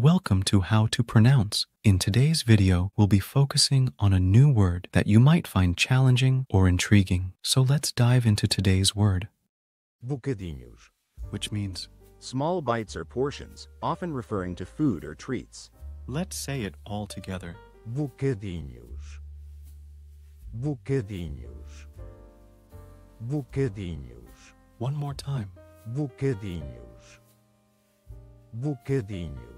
Welcome to How to Pronounce. In today's video, we'll be focusing on a new word that you might find challenging or intriguing. So let's dive into today's word, Bocadinhos. which means Small bites or portions, often referring to food or treats. let's say it all together. Bocadinhos. Bocadinhos. Bocadinhos. One more time. Bocadinhos. Bocadinhos.